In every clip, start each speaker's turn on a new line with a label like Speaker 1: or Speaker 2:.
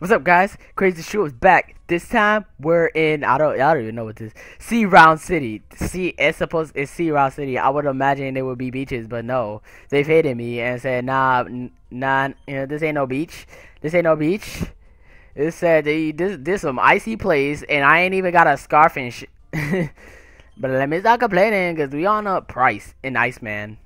Speaker 1: What's up, guys? Crazy Show is back. This time we're in I don't I don't even know what this Sea Round City. See, it's supposed it's Sea Round City. I would imagine there would be beaches, but no. They faded me and said, Nah, nah, you know, this ain't no beach. This ain't no beach. It said this this some icy place, and I ain't even got a scarf and shit. but let me stop complaining, cause we on a Pryce in Iceman.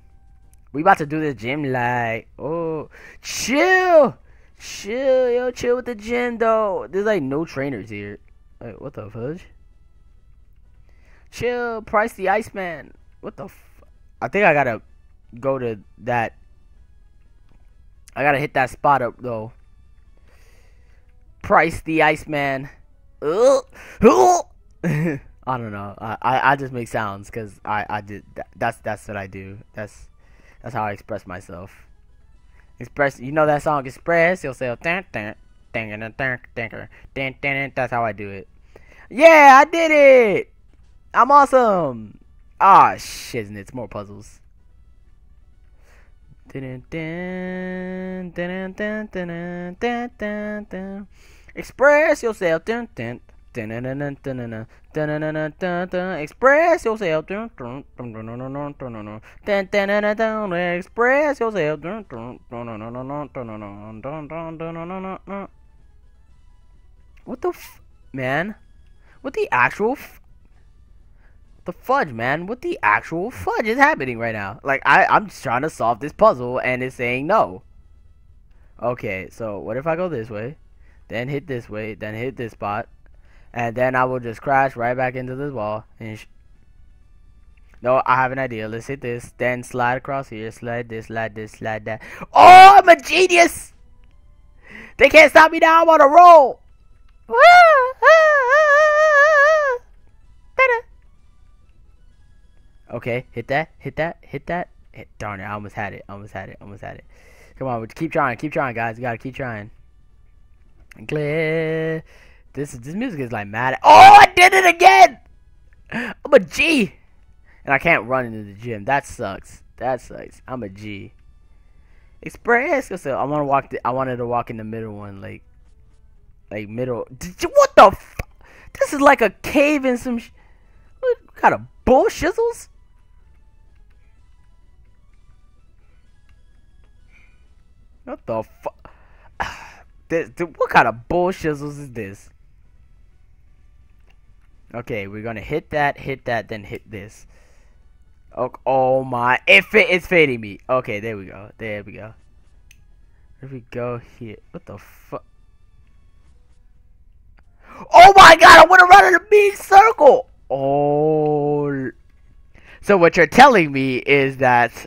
Speaker 1: We about to do this gym like oh chill. Chill, yo, chill with the gym, though. There's like no trainers here. Wait, what the fudge? Chill, Pryce the Iceman. What the f- I think I gotta go to that. I gotta hit that spot up, though. Pryce the Iceman. I don't know. I, I, I just make sounds because I, I did that, that's that's what I do. That's that's how I express myself. Express, you know that song, Express Yourself. Dun, dun, dun, dun, dun, dun, that's how I do it. Yeah, I did it! I'm awesome! Ah, shit, it's more puzzles. Express yourself. Express yourself. Express yourself. What the f- man? What the actual f- the fudge, man? What the actual fudge is happening right now? Like I, I'm just trying to solve this puzzle and it's saying no. Okay, so what if I go this way, then hit this way, then hit this spot, and then I will just crash right back into this wall. And no, I have an idea. Let's hit this, then slide across here, slide this, slide this, slide that. Oh, I'm a genius! They can't stop me now. I'm on a roll. Okay, hit that, hit that, hit that. Hit, darn it, I almost had it. Almost had it. Almost had it. Come on, keep trying, keep trying, guys. You gotta keep trying. Glare. This this music is like mad. Oh, I did it again! I'm a G, and I can't run into the gym. That sucks. That sucks. I'm a G. Express So I want to walk. The, I wanted to walk in the middle one, like, like middle. Did you, What the? F this is like a cave in some. what kind of bullshizzles? What the fuck? What kind of bullshizzles is this? Okay, we're gonna hit that, hit that, then hit this. Oh, oh my! It it's fading me. Okay, there we go. There we go. There we go here. What the fuck? Oh my god! I want to run in a big circle. Oh. So what you're telling me is that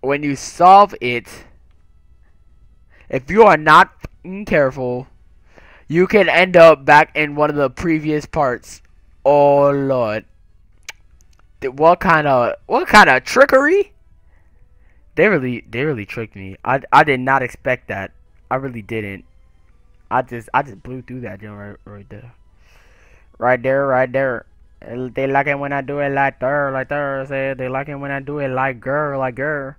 Speaker 1: when you solve it, if you are not careful, you can end up back in one of the previous parts Oh lord. What kind of what kind of trickery? They really they really tricked me. I I did not expect that. I really didn't. I just I just blew through that jump right right there. Right there, right there. They like it when I do it like there, like there. Say they like it when I do it like girl, like girl.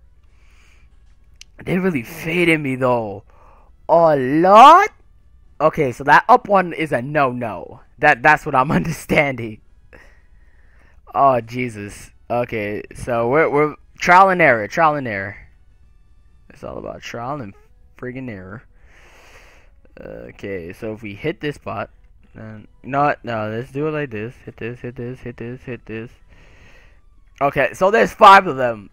Speaker 1: They really faded me though. Oh lord. Okay, so that up one is a no no. That that's what I'm understanding. Oh Jesus. Okay, so we're we're trial and error, trial and error. It's all about trial and friggin' error. Okay, so if we hit this spot, then not no, let's do it like this. Hit this, hit this, hit this, hit this. Okay, so there's five of them.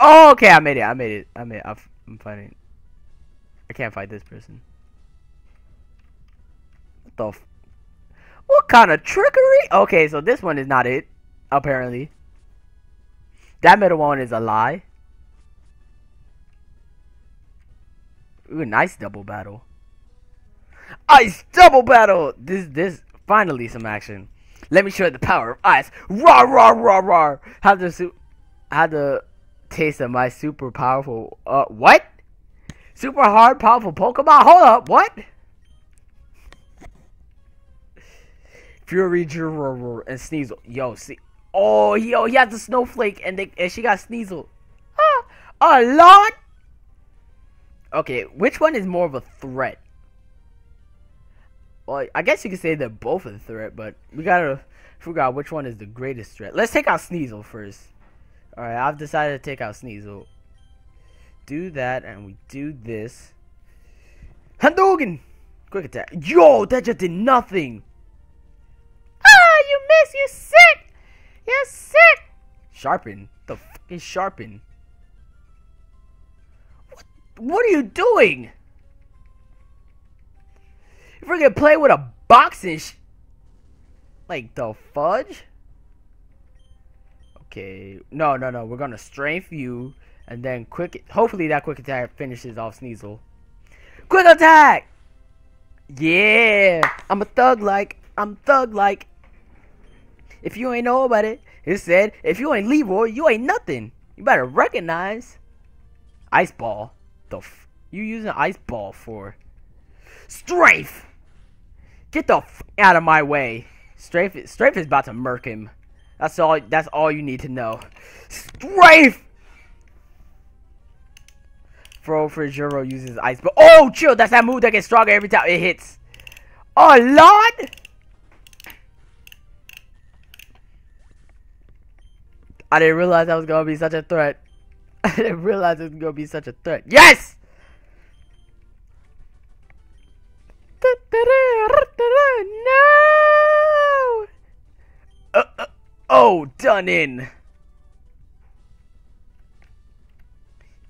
Speaker 1: Oh, okay, I made it. I made it. I made it. I'm fighting. I can't fight this person. What the What kind of trickery? Okay, so this one is not it, apparently. That middle one is a lie. Ooh, nice double battle. Ice double battle! This, this, finally some action. Let me show you the power of ice. Raw, raw, raw, raw. How to, how the taste of my super powerful, uh, what? Super hard, powerful Pokemon? Hold up, what? Fury, and Sneasel. Yo, see. Oh, yo, he has the Snowflake, and they and she got Sneasel. Ah, a lot. Okay, which one is more of a threat? Well, I guess you could say they're both a threat, but we gotta figure out which one is the greatest threat. Let's take out Sneasel first. Alright, I've decided to take out Sneasel. Do that, and we do this. Hadouken! Quick attack. Yo, that just did nothing! Ah, you miss! You're sick! You're sick! Sharpen? The f is sharpen? What, what are you doing? If we're gonna play with a boxing sh- Like the fudge? Okay. No, no, no. We're gonna strength you and then quick hopefully that quick attack finishes off Sneasel. Quick attack! Yeah! I'm a thug like. I'm thug like. If you ain't know about it, it said, if you ain't Leroy, you ain't nothing. You better recognize. Ice ball. The f you using ice ball for? Strafe! Get the f out of my way. Strafe, Strafe is about to murk him. That's all. That's all you need to know. Strafe. Fro for Juro uses ice, but oh, chill. That's that move that gets stronger every time it hits. Oh lord! I didn't realize that was gonna be such a threat. I didn't realize it was gonna be such a threat. Yes! No! Uh, uh, oh, done in.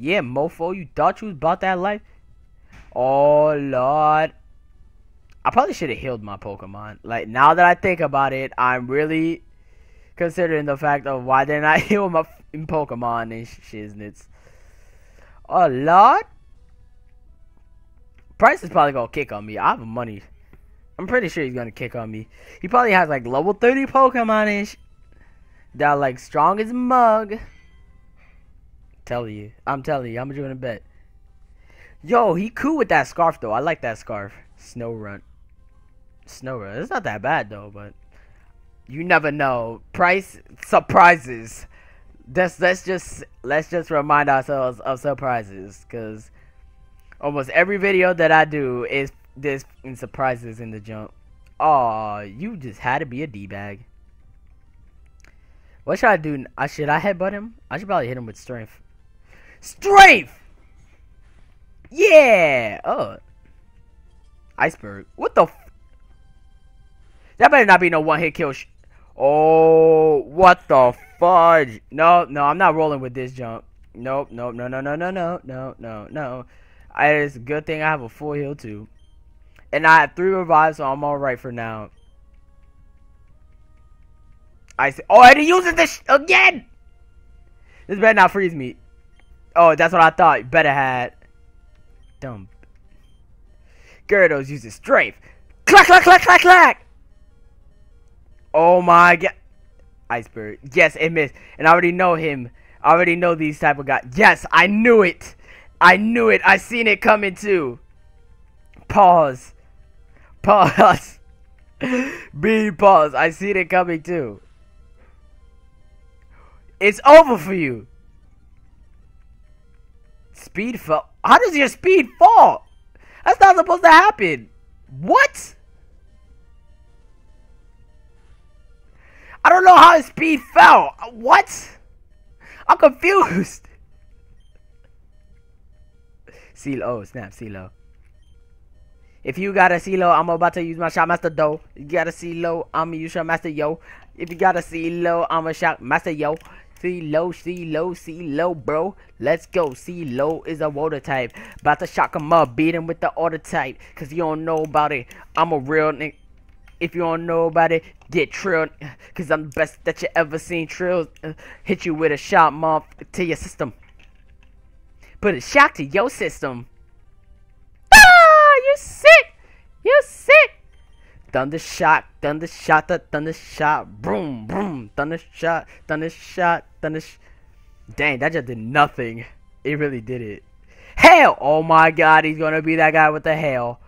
Speaker 1: Yeah, mofo, you thought you was about that life? Oh, Lord. I probably should have healed my Pokemon. Like, now that I think about it, I'm really considering the fact of why didn't I heal my Pokemon and shiznits. Oh, Lord. Pryce is probably gonna kick on me. I have money. I'm pretty sure he's gonna kick on me. He probably has like level 30 Pokemon ish. That like strong as mug. Tell you. I'm telling you, I'm doing a bet. Yo, he cool with that scarf though. I like that scarf. Snorunt. Snow run. It's not that bad though, but you never know. Pryce surprises. Let's let's just let's just remind ourselves of surprises, cause Almost every video that I do is this in surprises in the jump. Oh, you just had to be a D-bag. What should I do? I should I headbutt him? I should probably hit him with strength. Strength! Yeah! Oh. Iceberg. What the That better not be no one-hit kill. oh, what the fudge? No, no, I'm not rolling with this jump. Nope, nope, no, no, no, no, no, no, no, no. It's a good thing I have a full heal too. And I have three revives, so I'm alright for now. I see. Oh, and he uses this again! This better not freeze me. Oh, that's what I thought. You better had. Dumb. Gyarados uses strafe. Clack, clack, clack, clack, clack! Oh my god. Iceberg. Yes, it missed. And I already know him. I already know these type of guys. Yes, I knew it. I knew it. I seen it coming too. Pause. Pause. B pause. I seen it coming too. It's over for you. Speed fall. How does your speed fall? That's not supposed to happen. What? I don't know how his speed fell. What? I'm confused. Oh, snap. Silo. If you got a CeeLo, I'm about to use my Shot Master Do. You got a CeeLo, I'm going to use Shot Master Yo. If you got a CeeLo, I'm a Shot Master Yo. CeeLo, CeeLo, CeeLo, bro. Let's go. CeeLo is a water type. About to shock him up, beat him with the order type. Cause you don't know about it. I'm a real nigga. If you don't know about it, get trilled. Cause I'm the best that you ever seen. Trill. Uh, hit you with a shot, mom, to your system. Put a shock to your system. Thunder shot, thunder shot, the thunder shot, boom, boom, thunder shot, thunder shot, thunder. Sh Dang, that just did nothing. It really did it. Hell! Oh my god, he's gonna be that guy with the hell.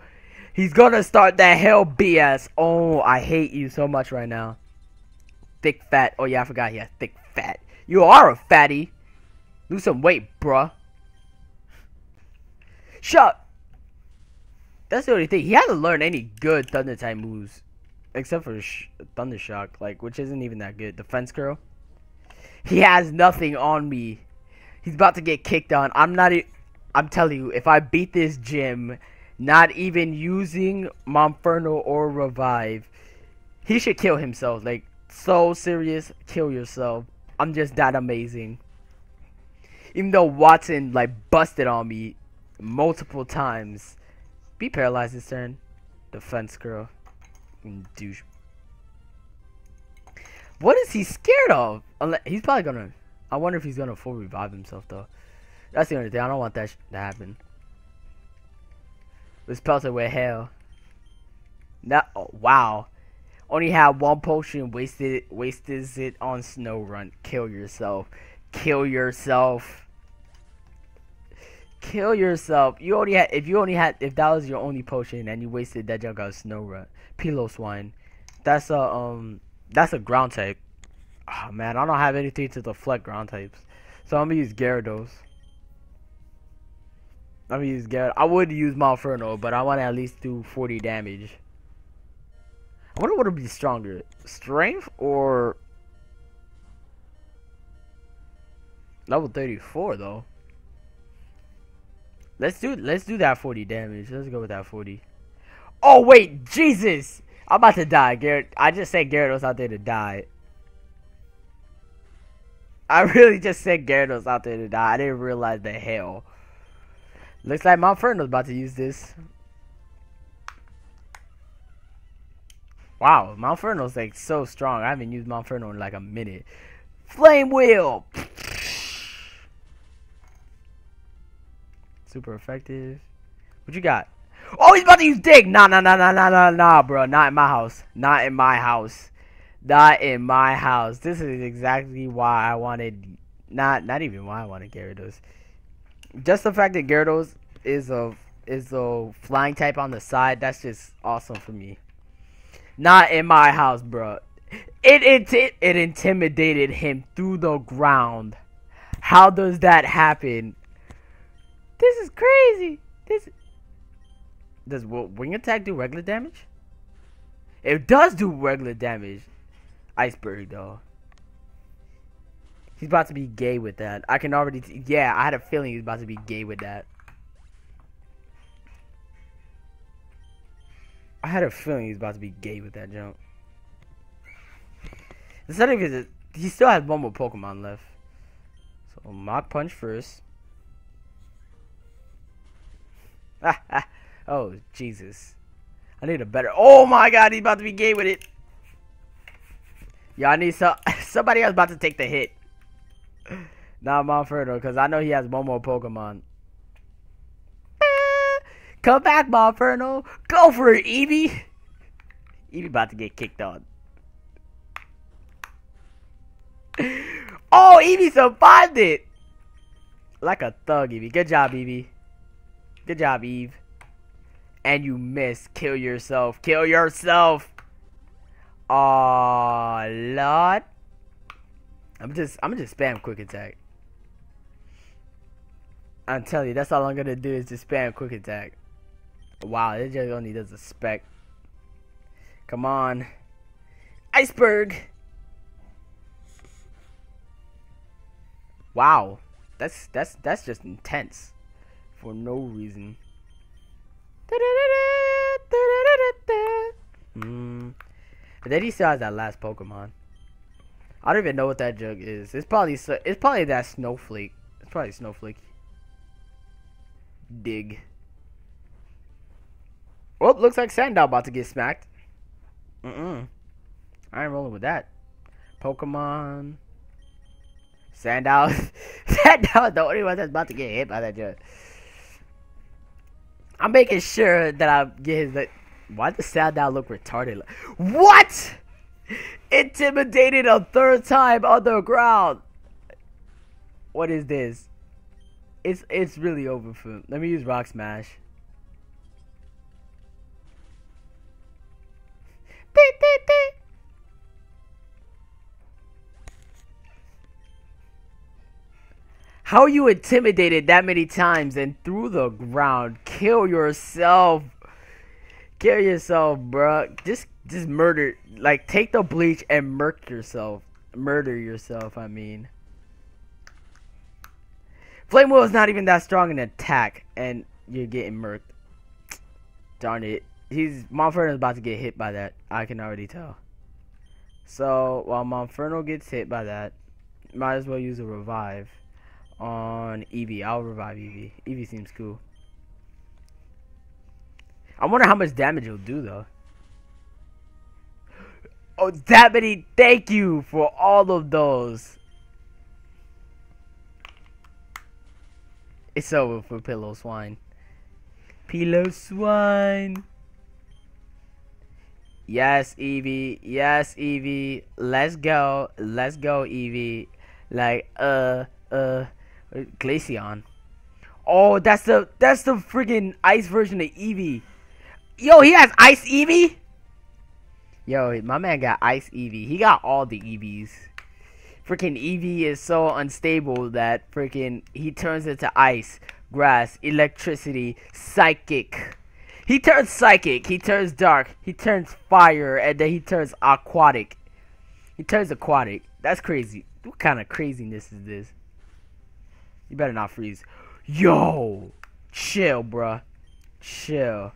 Speaker 1: He's gonna start that hell BS. Oh, I hate you so much right now. Thick fat. Oh yeah, I forgot. Yeah, thick fat. You are a fatty. Lose some weight, bruh. Shut. That's the only thing. He hasn't learned any good Thunder type moves, except for sh- Thunder Shock, like which isn't even that good. Defense curl. He has nothing on me. He's about to get kicked on. I'm not. I'm telling you, if I beat this gym, not even using Monferno or Revive, he should kill himself. Like so serious, kill yourself. I'm just that amazing. Even though Watson like busted on me multiple times. Be paralyzed this turn. Defense curl. Douche. What is he scared of? He's probably gonna. I wonder if he's gonna full revive himself though. That's the only thing. I don't want that to happen. Let's pelt with hell. Now, oh, wow. Only had one potion. Wasted. Wasted it on Snorunt. Kill yourself. Kill yourself. Kill yourself. You only had. If you only had. If that was your only potion and you wasted that junk on Snorunt. Piloswine. That's a um. That's a ground type. Oh man, I don't have anything to deflect ground types. So I'm gonna use Gyarados. I'm gonna use Gyarados. I would use Monferno, but I want to at least do 40 damage. I wonder what would be stronger, strength or level 34 though. Let's do let's do that 40 damage. Let's go with that 40. Oh wait, Jesus! I'm about to die, Garrett. I just said Gyarados out there to die. I really just said Gyarados out there to die. I didn't realize the hell. Looks like Monferno's about to use this. Wow, Mount Monferno's like so strong. I haven't used Mount Monferno in like a minute. Flame Wheel! Super effective. What you got? Oh, he's about to use Dig! Nah, nah, nah, nah, nah, nah, nah, bro. Not in my house. Not in my house. Not in my house. This is exactly why I wanted... Not not even why I wanted Gyarados. Just the fact that Gyarados is a is a flying type on the side, that's just awesome for me. Not in my house, bro. It, it it it intimidated him through the ground. How does that happen? This is crazy. This does wing attack do regular damage? It does do regular damage. Iceberg though. He's about to be gay with that. I can already. yeah, I had a feeling he's about to be gay with that. I had a feeling he's about to be gay with that jump. The setting is he still has one more Pokemon left. So Mach Punch first. oh Jesus! I need a better. Oh my God! He's about to be gay with it. Yeah, I need some. Somebody else about to take the hit. Not Monferno, because I know he has one more Pokemon. Come back, Monferno. Go for it, Eevee. Eevee about to get kicked on. Oh, Eevee survived it. Like a thug, Eevee. Good job, Eevee. Good job, Eve. And you miss. Kill yourself. Kill yourself. Oh, Lord. I'm just, I'm just spam quick attack. I'm telling you, that's all I'm gonna do is just spam quick attack. Wow, it just only does a spec. Come on. Iceberg! Wow. That's that's that's just intense. For no reason. Mm. But then he still has that last Pokemon. I don't even know what that jug is. It's probably it's probably that snowflake. It's probably snowflake. Dig. Well, looks like Sandow about to get smacked. Mm-mm. I ain't rolling with that. Pokemon. Sandow. Sandile the only one that's about to get hit by that jet. I'm making sure that I get his... Like, why does Sandile look retarded? What? Intimidated a third time on the ground. What is this? It's it's really over for. Let me use Rock Smash. How you intimidated that many times and through the ground? Kill yourself. Kill yourself, bruh. Just just murder. Like take the bleach and murk yourself. Murder yourself. I mean. Flame Wheel is not even that strong in attack, and you're getting murked. Darn it. He's is about to get hit by that. I can already tell. So while Monferno gets hit by that, might as well use a revive on Eevee. I'll revive Eevee. Eevee seems cool. I wonder how much damage it'll do though. Oh, that many! Thank you for all of those. It's over for Piloswine. Pillow Swine. Yes, Eevee. Yes, Eevee. Let's go. Let's go, Eevee. Like, uh, uh, Glaceon. Oh, that's the that's the freaking ice version of Eevee. Yo, he has ice Eevee. Yo, my man got ice Eevee. He got all the Eevees. Freaking Eevee is so unstable that freaking he turns into ice, grass, electricity, psychic. He turns psychic, he turns dark, he turns fire, and then he turns aquatic. He turns aquatic. That's crazy. What kind of craziness is this? You better not freeze. Yo! Chill, bruh. Chill.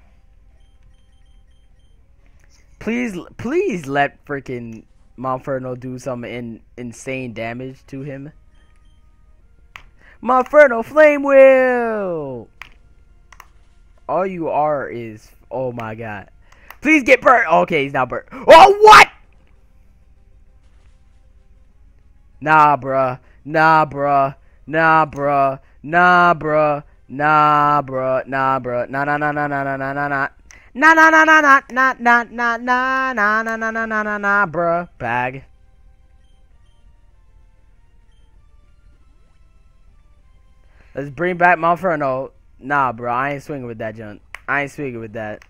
Speaker 1: Please, please let freaking Monferno do some in, insane damage to him. Monferno Flame Wheel! All you are is, oh my god. Please get burnt! Okay, he's not burnt. Oh, what? Nah, bruh. Nah, bruh. Nah, bruh. Nah, bruh. Nah, bruh. Nah, bruh. Nah, nah, nah, nah, nah, nah, nah, nah, nah. Nah, nah, nah, nah, nah, nah, nah, nah, nah, nah, nah, nah, nah, nah, nah, nah, bruh. Bag. Let's bring back Monferno. Nah, bro. I ain't swinging with that junk. I ain't swinging with that.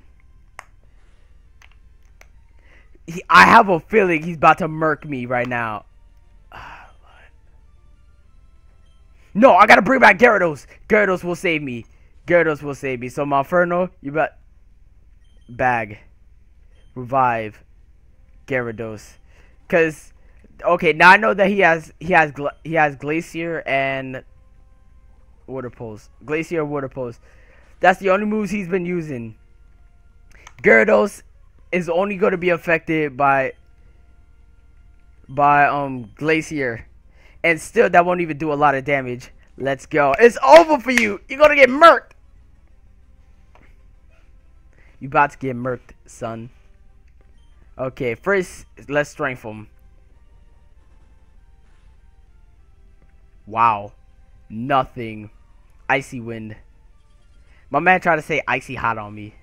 Speaker 1: He, I have a feeling he's about to murk me right now. No, I gotta bring back Gyarados. Gyarados will save me. Gyarados will save me. So Monferno, you bet. Bag. Revive. Gyarados. Cause, okay, now I know that he has he has he has Glacier and Water Pulse. Glacier Water Pulse. That's the only moves he's been using. Gyarados is only going to be affected by by um Glacier. And still that won't even do a lot of damage. Let's go. It's over for you. You're going to get murked. You about to get murked, son. Okay, first let's strength him. Wow. Nothing. Icy wind. My man tried to say icy hot on me.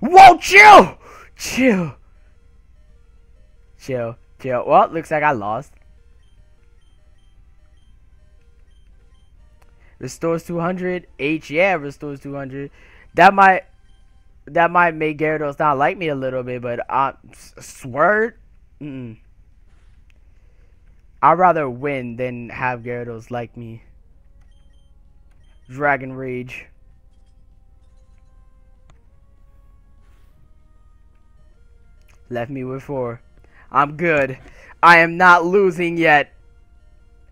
Speaker 1: Whoa, chill! Chill. Chill. Chill. Well, looks like I lost. Restores 200. H, yeah, restores 200. That might that might make Gyarados not like me a little bit, but uh, swear, mm -mm. I'd rather win than have Gyarados like me. Dragon Rage. Left me with four. I'm good. I am not losing yet.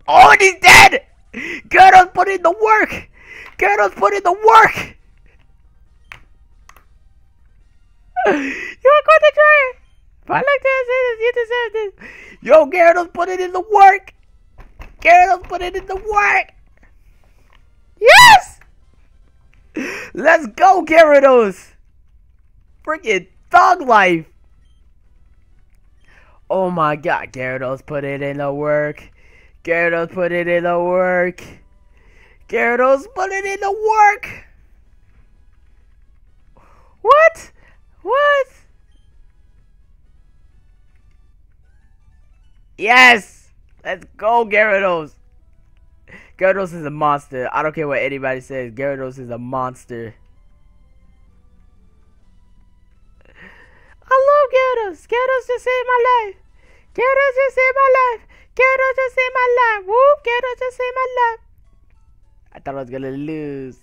Speaker 1: Oh, he's dead! Gyarados put in the work! Gyarados put in the work! You're going to try If I like this, you deserve this. Yo, Gyarados put it in the work! Gyarados put it in the work! Yes! Let's go, Gyarados! Freaking dog life! Oh my god, Gyarados put it in the work. Gyarados put it in the work. Gyarados put it in the work! What? What? Yes! Let's go, Gyarados! Gyarados is a monster. I don't care what anybody says. Gyarados is a monster. I love Gyarados. Gyarados just saved my life. Gyarados just saved my life. My life. Woo, my life. I thought I was gonna lose.